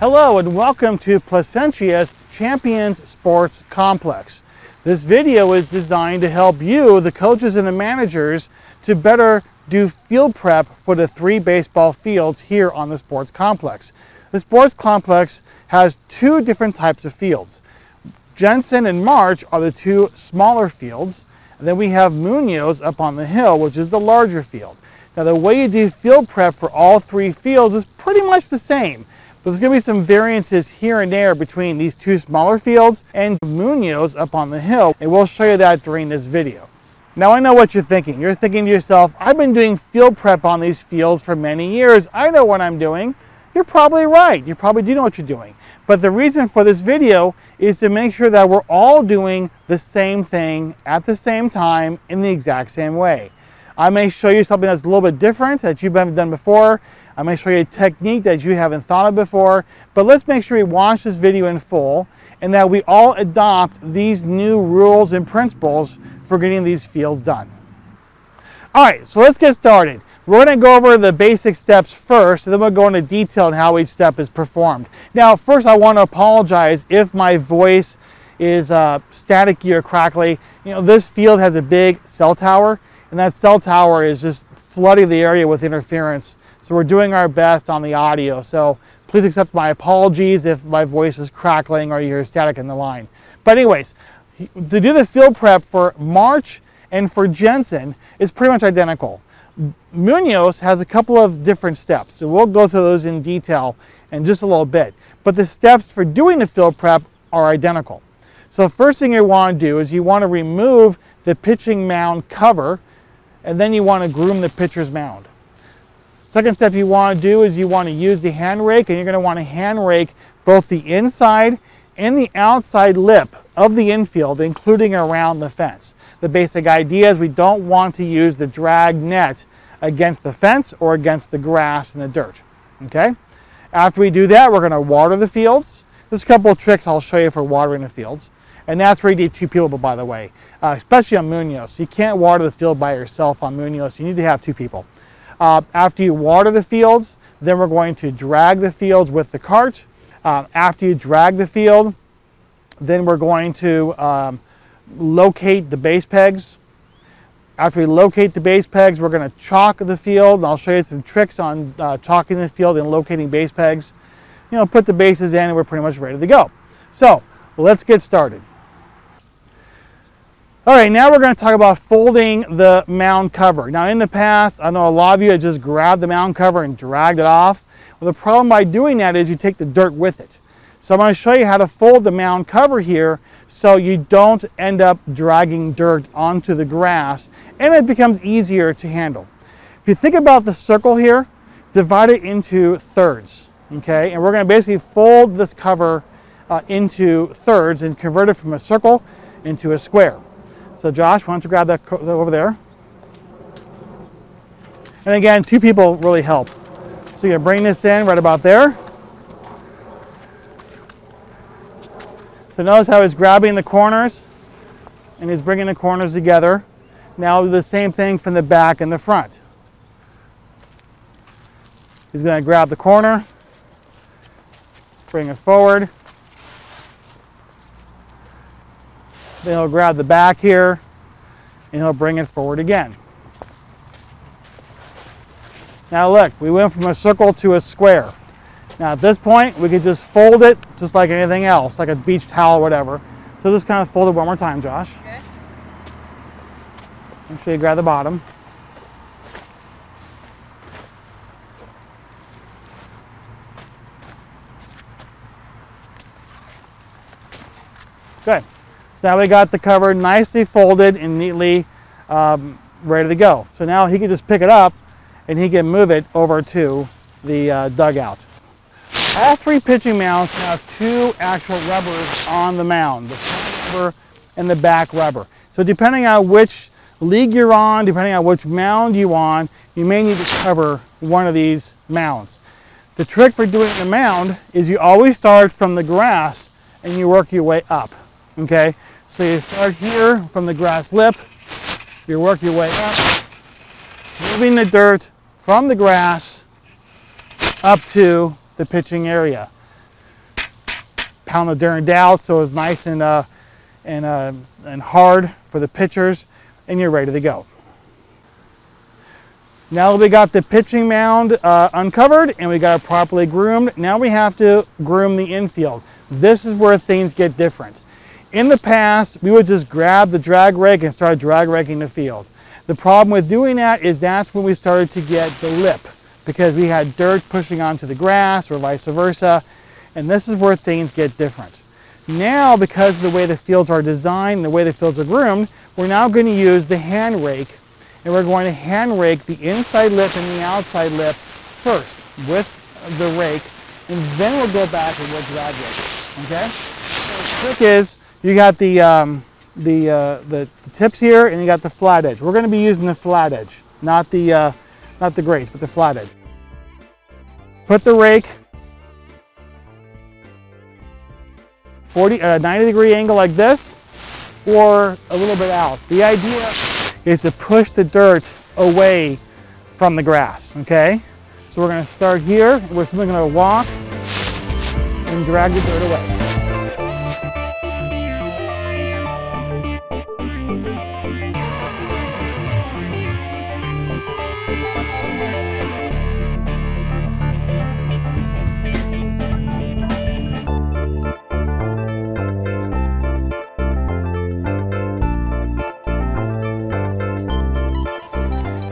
Hello and welcome to Placentia's Champions Sports Complex. This video is designed to help you, the coaches and the managers, to better do field prep for the three baseball fields here on the sports complex. The sports complex has two different types of fields. Jensen and March are the two smaller fields, and then we have Munoz up on the hill, which is the larger field. Now the way you do field prep for all three fields is pretty much the same. But there's going to be some variances here and there between these two smaller fields and Munoz up on the hill, and we'll show you that during this video. Now I know what you're thinking. You're thinking to yourself, I've been doing field prep on these fields for many years. I know what I'm doing. You're probably right. You probably do know what you're doing. But the reason for this video is to make sure that we're all doing the same thing at the same time in the exact same way. I may show you something that's a little bit different that you haven't done before. I may show you a technique that you haven't thought of before, but let's make sure we watch this video in full and that we all adopt these new rules and principles for getting these fields done. All right, so let's get started. We're going to go over the basic steps first, and then we'll go into detail on how each step is performed. Now, first I want to apologize if my voice is uh, staticky or crackly. You know, this field has a big cell tower, and that cell tower is just flooding the area with interference. So we're doing our best on the audio. So please accept my apologies if my voice is crackling or you hear static in the line. But anyways, to do the field prep for March and for Jensen is pretty much identical. Munoz has a couple of different steps, so we'll go through those in detail in just a little bit. But the steps for doing the field prep are identical. So the first thing you want to do is you want to remove the pitching mound cover and then you want to groom the pitcher's mound. Second step you want to do is you want to use the hand rake and you're going to want to hand rake both the inside and the outside lip of the infield, including around the fence. The basic idea is we don't want to use the drag net against the fence or against the grass and the dirt. Okay? After we do that, we're going to water the fields. There's a couple of tricks I'll show you for watering the fields. And that's where you need two people, by the way, uh, especially on Munoz. You can't water the field by yourself on Munoz. You need to have two people. Uh, after you water the fields, then we're going to drag the fields with the cart. Uh, after you drag the field, then we're going to um, locate the base pegs. After we locate the base pegs, we're going to chalk the field. I'll show you some tricks on uh, chalking the field and locating base pegs. You know, put the bases in and we're pretty much ready to go. So let's get started. All right, now we're going to talk about folding the mound cover. Now in the past, I know a lot of you had just grabbed the mound cover and dragged it off. Well, the problem by doing that is you take the dirt with it. So I'm going to show you how to fold the mound cover here so you don't end up dragging dirt onto the grass and it becomes easier to handle. If you think about the circle here, divide it into thirds, okay? And we're going to basically fold this cover uh, into thirds and convert it from a circle into a square. So Josh, why don't you grab that over there? And again, two people really help. So you're gonna bring this in right about there. So notice how he's grabbing the corners and he's bringing the corners together. Now do the same thing from the back and the front. He's going to grab the corner, bring it forward. Then he'll grab the back here and he'll bring it forward again. Now look, we went from a circle to a square. Now at this point, we could just fold it just like anything else, like a beach towel or whatever. So just kind of fold it one more time, Josh. Okay. Make sure you grab the bottom. Good. So now we got the cover nicely folded and neatly um, ready to go. So now he can just pick it up and he can move it over to the uh, dugout. All three pitching mounds have two actual rubbers on the mound, the front rubber and the back rubber. So depending on which league you're on, depending on which mound you're on, you may need to cover one of these mounds. The trick for doing the mound is you always start from the grass and you work your way up, okay? So you start here from the grass lip, you work your way up, moving the dirt from the grass up to the pitching area. pound the dirt out so it's nice and, uh, and, uh, and hard for the pitchers, and you're ready to go. Now that we got the pitching mound uh, uncovered and we got it properly groomed, now we have to groom the infield. This is where things get different. In the past, we would just grab the drag rake and start drag raking the field. The problem with doing that is that's when we started to get the lip because we had dirt pushing onto the grass or vice versa. And this is where things get different. Now, because of the way the fields are designed, the way the fields are groomed, we're now going to use the hand rake and we're going to hand rake the inside lip and the outside lip first with the rake and then we'll go back and we'll drag rake okay so the trick is you got the um, the, uh, the, the tips here and you got the flat edge we're going to be using the flat edge not the uh, not the grates but the flat edge put the rake 40 uh, 90 degree angle like this or a little bit out the idea is to push the dirt away from the grass, okay? So we're gonna start here, we're simply gonna walk and drag the dirt away.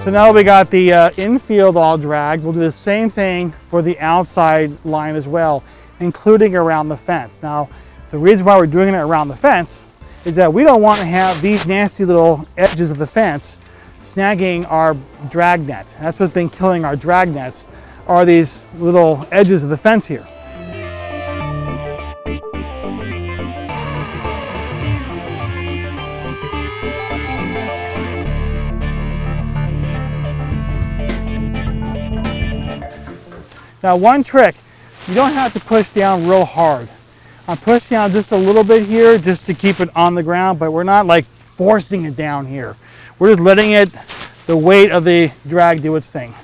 So now we got the uh, infield all dragged. We'll do the same thing for the outside line as well, including around the fence. Now, the reason why we're doing it around the fence is that we don't want to have these nasty little edges of the fence snagging our drag net. That's what's been killing our drag nets, are these little edges of the fence here. Now one trick, you don't have to push down real hard. I'm pushing down just a little bit here just to keep it on the ground, but we're not like forcing it down here. We're just letting it, the weight of the drag do its thing.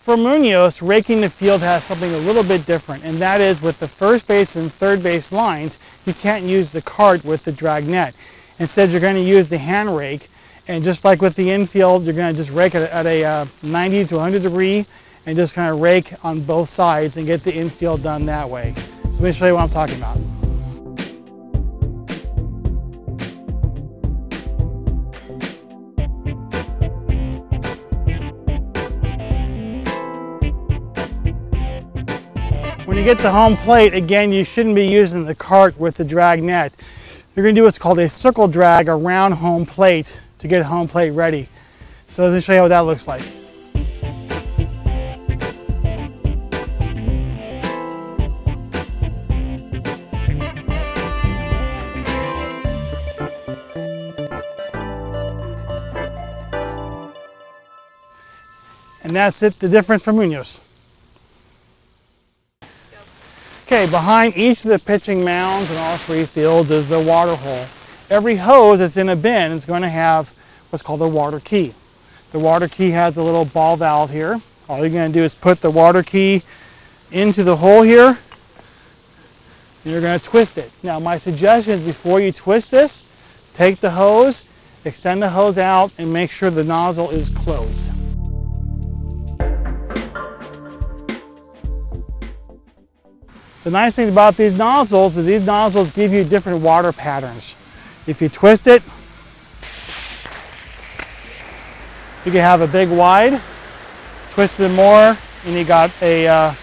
For Munoz, raking the field has something a little bit different, and that is with the first base and third base lines, you can't use the cart with the drag net. Instead, you're going to use the hand rake and just like with the infield, you're going to just rake it at a uh, 90 to 100 degree and just kind of rake on both sides and get the infield done that way. So let me show you what I'm talking about. When you get to home plate, again, you shouldn't be using the cart with the drag net. You're going to do what's called a circle drag around home plate to get home plate ready. So let me show you what that looks like. And that's it, the difference from Munoz. Okay, behind each of the pitching mounds in all three fields is the water hole. Every hose that's in a bin is going to have what's called a water key. The water key has a little ball valve here. All you're going to do is put the water key into the hole here and you're going to twist it. Now my suggestion is before you twist this, take the hose, extend the hose out and make sure the nozzle is closed. The nice thing about these nozzles is these nozzles give you different water patterns. If you twist it, you can have a big wide, twist it more, and you got a uh,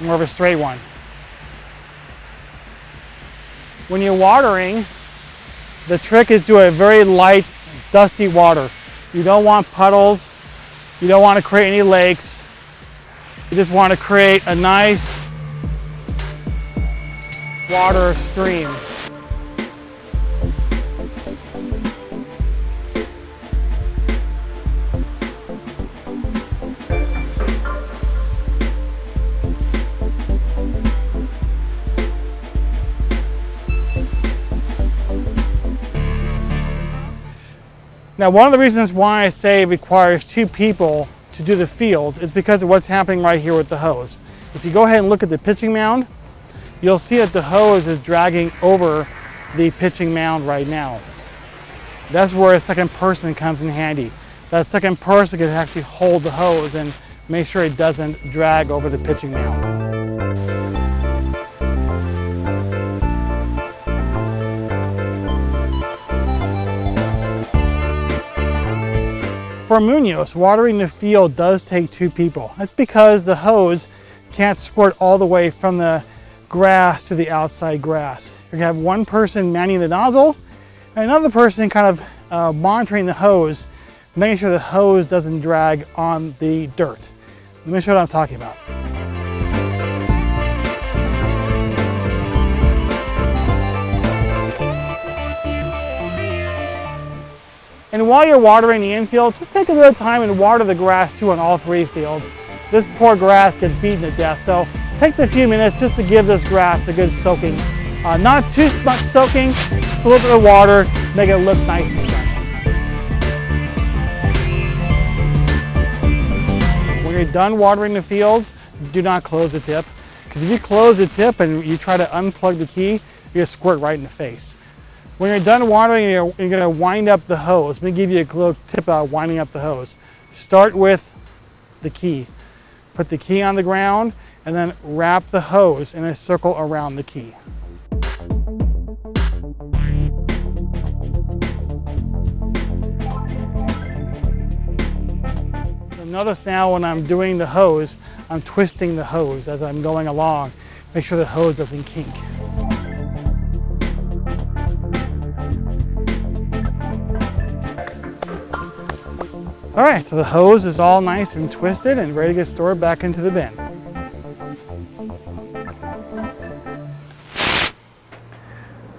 more of a straight one. When you're watering, the trick is to a very light, dusty water. You don't want puddles. You don't want to create any lakes. You just want to create a nice water stream. Now, one of the reasons why I say it requires two people to do the fields is because of what's happening right here with the hose. If you go ahead and look at the pitching mound, you'll see that the hose is dragging over the pitching mound right now. That's where a second person comes in handy. That second person can actually hold the hose and make sure it doesn't drag over the pitching mound. For Munoz, watering the field does take two people. That's because the hose can't squirt all the way from the grass to the outside grass. You're gonna have one person manning the nozzle and another person kind of uh, monitoring the hose, making sure the hose doesn't drag on the dirt. Let me show you what I'm talking about. And while you're watering the infield, just take a little time and water the grass too on all three fields. This poor grass gets beaten to death, so take the few minutes just to give this grass a good soaking. Uh, not too much soaking, just a little bit of water, make it look nice and fresh. When you're done watering the fields, do not close the tip. Because if you close the tip and you try to unplug the key, you're gonna squirt right in the face. When you're done watering, you're, you're gonna wind up the hose. Let me give you a little tip about winding up the hose. Start with the key. Put the key on the ground and then wrap the hose in a circle around the key. notice now when I'm doing the hose, I'm twisting the hose as I'm going along. Make sure the hose doesn't kink. All right, so the hose is all nice and twisted and ready to get stored back into the bin.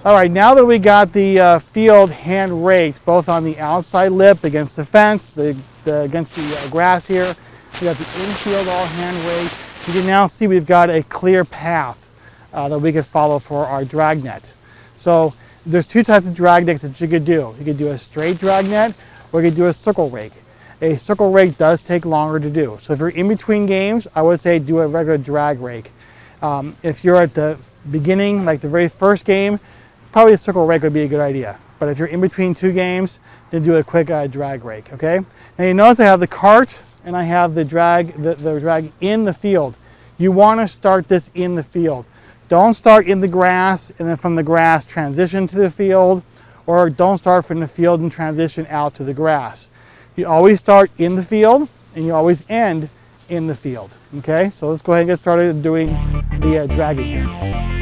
All right, now that we got the uh, field hand raked, both on the outside lip against the fence, the, the against the uh, grass here, we got the infield all hand raked. You can now see we've got a clear path uh, that we could follow for our dragnet. So there's two types of drag nets that you could do. You could do a straight dragnet or you could do a circle rake a circle rake does take longer to do. So if you're in between games, I would say do a regular drag rake. Um, if you're at the beginning, like the very first game, probably a circle rake would be a good idea. But if you're in between two games, then do a quick uh, drag rake, okay? Now you notice I have the cart and I have the drag, the, the drag in the field. You wanna start this in the field. Don't start in the grass and then from the grass transition to the field or don't start from the field and transition out to the grass. You always start in the field and you always end in the field. Okay, so let's go ahead and get started doing the uh, dragging here.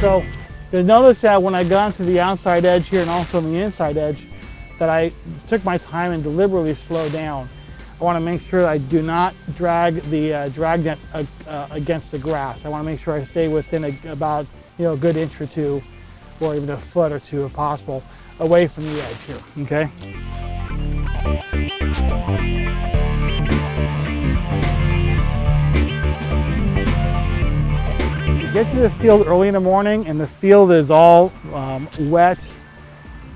So you'll notice that when I got to the outside edge here and also the inside edge, that I took my time and deliberately slowed down. I want to make sure I do not drag the uh, drag net uh, uh, against the grass. I want to make sure I stay within a, about you know a good inch or two, or even a foot or two if possible, away from the edge here. Okay. Get to the field early in the morning and the field is all um, wet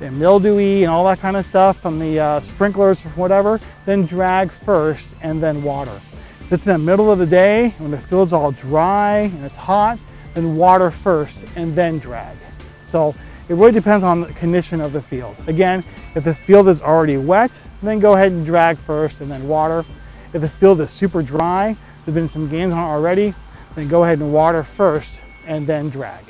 and mildewy and all that kind of stuff from the uh, sprinklers or whatever, then drag first and then water. If it's in the middle of the day when the field's all dry and it's hot, then water first and then drag. So it really depends on the condition of the field. Again, if the field is already wet, then go ahead and drag first and then water. If the field is super dry, there's been some games on it already, then go ahead and water first and then drag.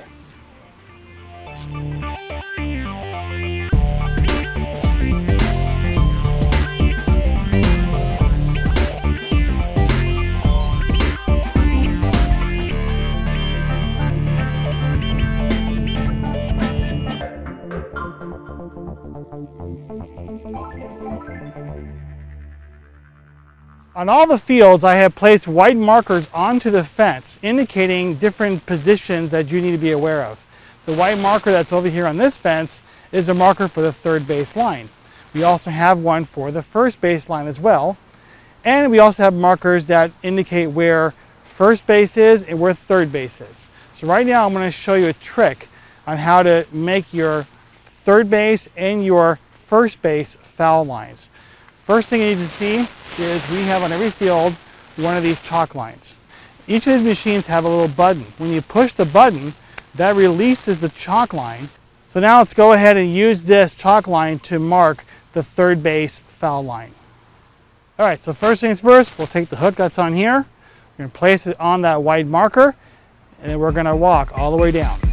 On all the fields, I have placed white markers onto the fence, indicating different positions that you need to be aware of. The white marker that's over here on this fence is a marker for the third base line. We also have one for the first base line as well. And we also have markers that indicate where first base is and where third base is. So right now I'm going to show you a trick on how to make your third base and your first base foul lines. First thing you need to see is we have on every field one of these chalk lines. Each of these machines have a little button. When you push the button, that releases the chalk line. So now let's go ahead and use this chalk line to mark the third base foul line. All right, so first things first, we'll take the hook that's on here, we're gonna place it on that white marker, and then we're gonna walk all the way down.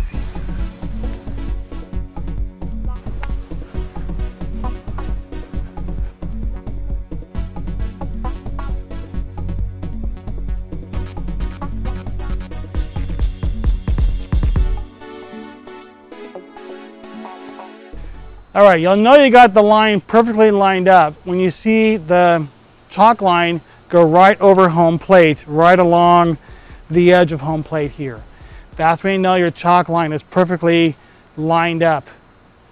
All right, you'll know you got the line perfectly lined up when you see the chalk line go right over home plate, right along the edge of home plate here. That's when you know your chalk line is perfectly lined up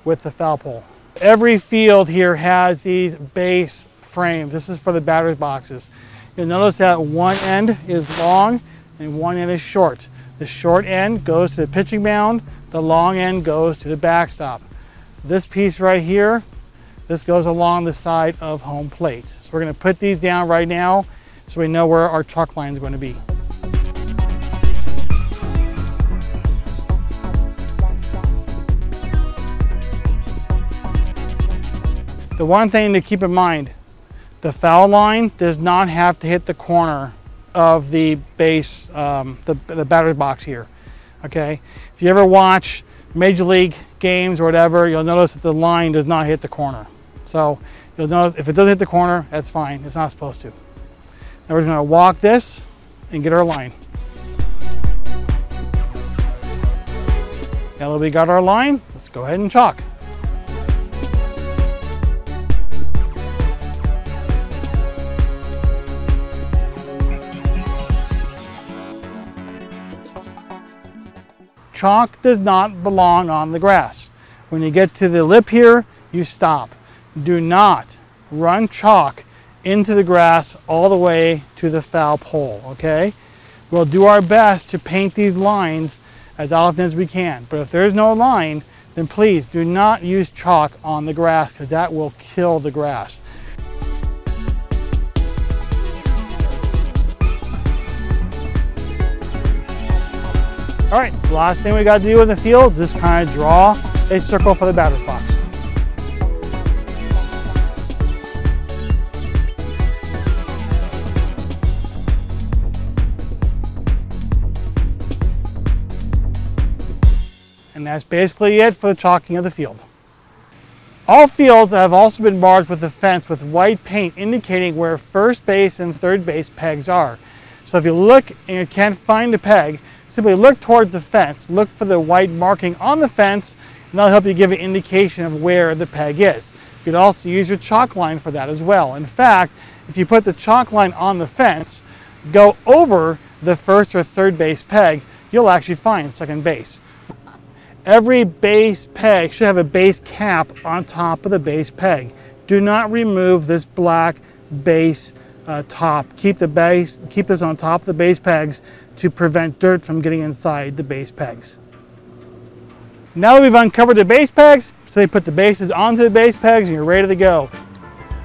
with the foul pole. Every field here has these base frames. This is for the batter's boxes. You'll notice that one end is long and one end is short. The short end goes to the pitching mound, the long end goes to the backstop. This piece right here, this goes along the side of home plate. So we're gonna put these down right now so we know where our chalk line is going to be. The one thing to keep in mind, the foul line does not have to hit the corner of the base, um, the, the batter's box here, okay? If you ever watch Major League games or whatever, you'll notice that the line does not hit the corner. So you'll notice if it doesn't hit the corner, that's fine. It's not supposed to. Now we're gonna walk this and get our line. Now that we got our line, let's go ahead and chalk. Chalk does not belong on the grass. When you get to the lip here, you stop. Do not run chalk into the grass all the way to the foul pole, okay? We'll do our best to paint these lines as often as we can. But if there's no line, then please do not use chalk on the grass because that will kill the grass. All right, last thing we got to do in the field is just kind of draw a circle for the batter's box. And that's basically it for the chalking of the field. All fields have also been marked with a fence with white paint indicating where first base and third base pegs are. So if you look and you can't find a peg, simply look towards the fence, look for the white marking on the fence, and that'll help you give an indication of where the peg is. You could also use your chalk line for that as well. In fact, if you put the chalk line on the fence, go over the first or third base peg, you'll actually find second base. Every base peg should have a base cap on top of the base peg. Do not remove this black base uh, top. Keep the base, keep this on top of the base pegs to prevent dirt from getting inside the base pegs. Now that we've uncovered the base pegs, so they put the bases onto the base pegs and you're ready to go.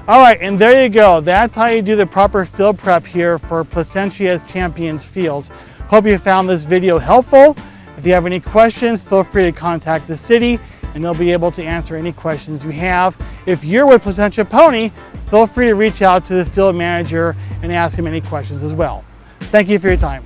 All right, and there you go. That's how you do the proper field prep here for Placentia's Champions Fields. Hope you found this video helpful. If you have any questions, feel free to contact the city and they'll be able to answer any questions you have. If you're with Placentia Pony, feel free to reach out to the field manager and ask him any questions as well. Thank you for your time.